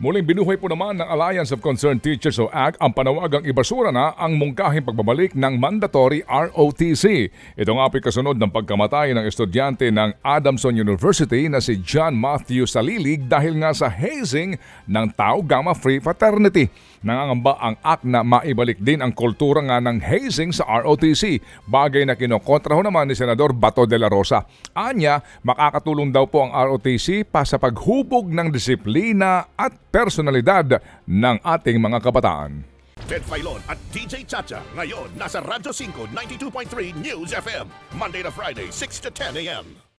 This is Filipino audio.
Muling binuhay po naman ng Alliance of Concerned Teachers o ACT ang panawagang ibasura na ang mungkahing pagbabalik ng mandatory ROTC. Ito nga po'y kasunod ng pagkamatay ng estudyante ng Adamson University na si John Matthew Salilig dahil nga sa hazing ng Tau Gamma Free Fraternity. Nangangamba ang ACT na maibalik din ang kultura nga ng hazing sa ROTC, bagay na kinokontra ho naman ni Senador Bato de la Rosa. Anya, makakatulong daw po ang ROTC pa sa paghubog ng disiplina at personalidad ng ating mga kabataan. Ted Filon at DJ Chacha. Ngayon, nasa Radyo 5, 92.3 News FM. Monday to Friday, 6 to 10 a.m.